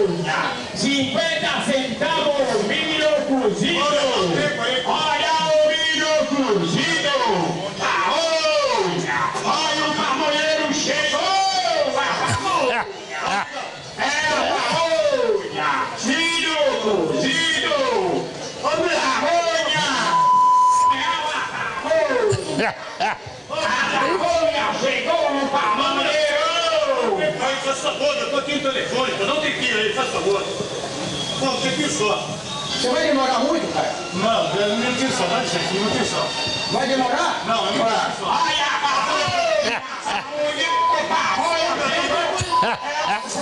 pamonha, 50 centavos o milho cozido. Olha o milho cozido. Pamonha, olha o pamonheiro chegou. Pamonha. É a pamonha, milho cozido. Pamonha. É a pamonha. A pamonha chegou no pamonheiro. Eu tô aqui no telefone, eu não aí, faz favor. Não, tem fio só. Você vai demorar muito, cara? Não, eu não tenho saudade disso aqui, não tenho só. Vai demorar? Não, eu não tenho só. Olha a pamonha. Pamonha, pamonha. Peraí,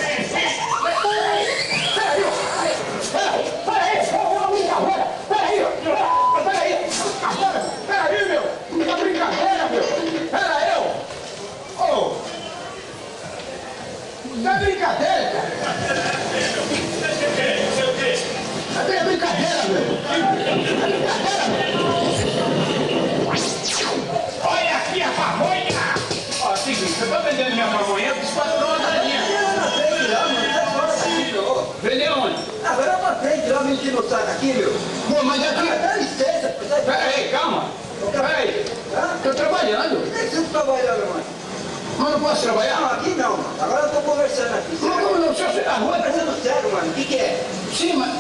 aqui, meu. Pô, mas aqui, Dá licença, pera aí, calma, pera aí, tô trabalhando, Por que você tá trabalhando, mano? mas não posso trabalhar? Não, aqui não, mano. Agora eu tô conversando aqui. Mas como não, se eu, a rua Tá tá fazendo sério, mano. O que que é? Sim, mas.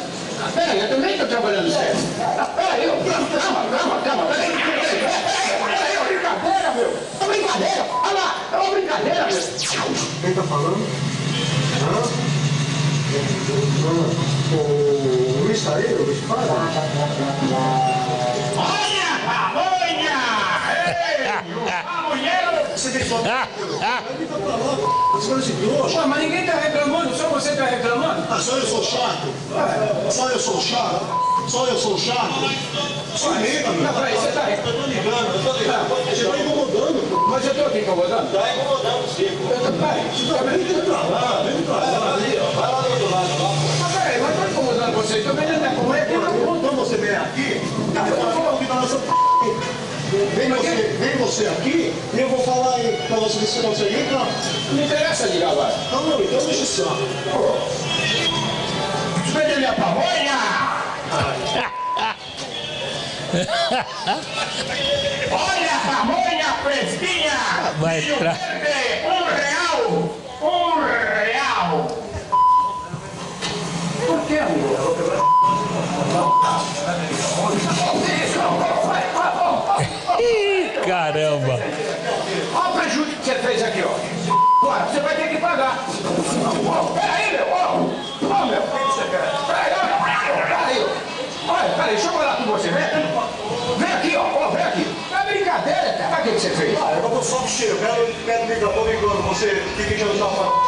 ah, Peraí, eu também estou trabalhando sério. Ah, Peraí, eu. Calma, calma, calma. Peraí, peraí, peraí, peraí, é uma brincadeira, meu. É uma brincadeira. Olha lá, é uma brincadeira, meu. Quem tá falando? Hã? O Tá aí? O Luiz Fala? Olha a. Ei, o pamonheiro. Você de trouxa. Pô, mas ninguém está reclamando, só você está reclamando. Ah, só eu sou chato? Só eu sou chato? Só eu sou chato? Só liga, meu. Não, peraí, você está Eu tô ligando, eu tô ligando. Você tá incomodando. Mas eu estou aqui incomodando. Tá incomodando, Chico. Eu tô, peraí, tá vendo? Vem pra lá, vem pra lá. Ali, ó, vai lá do outro lado, lá. Mas peraí, mas estou incomodando você. Estou vendendo minha pamonha aqui na rua. Quando você vem aqui, eu vou falar aqui na nossa Vem você, vem você aqui e eu vou falar aí pra você se você consegue entrar. Não interessa ligar agora. Não, não, então deixa o saco. Vende minha pamonha. Olha a pamonha fresquinha. Vai entrar. Peraí, deixa eu falar com você. Vem, vem aqui, ó. ó. Vem aqui. Tá brincadeira, cara. Olha o que você fez. Ah, eu tô só cheio, eu quero, quero ligar, tô ligando. Você, o que